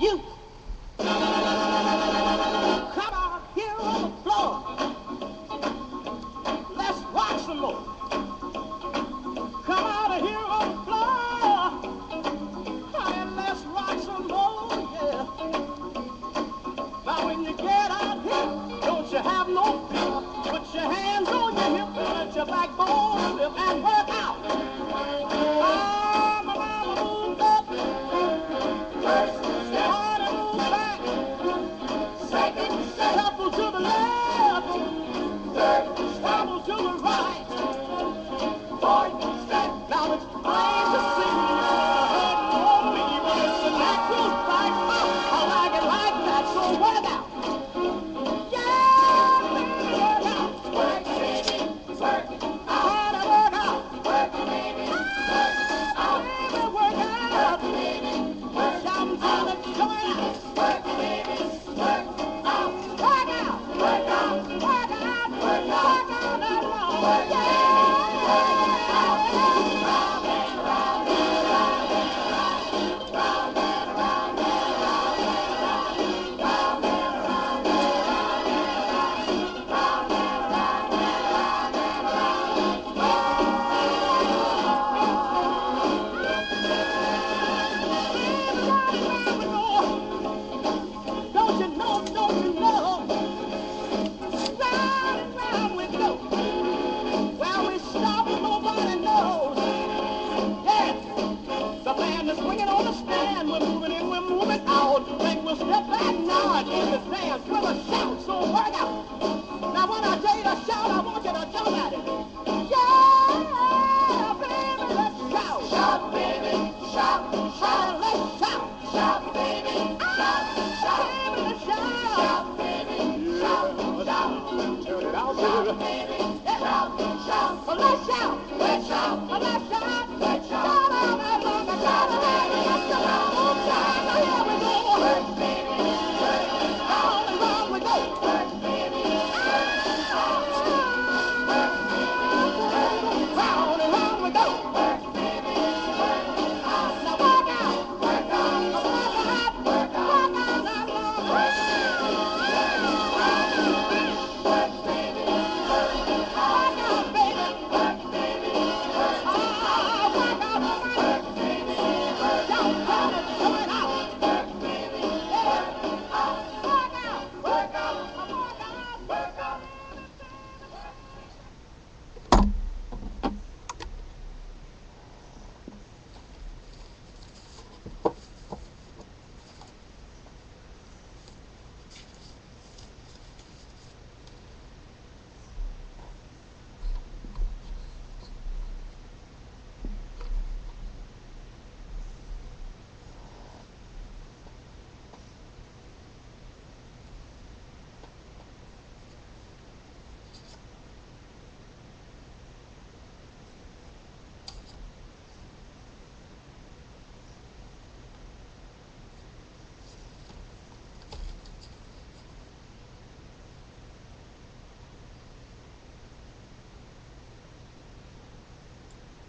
you. Come out here on the floor. Let's rock some more. Come out of here on the floor. and let's rock some more, yeah. Now when you get out here, don't you have no fear. Put your hands on your hip and let your backbone live and work. help that nod in the land. Come a shout so work out.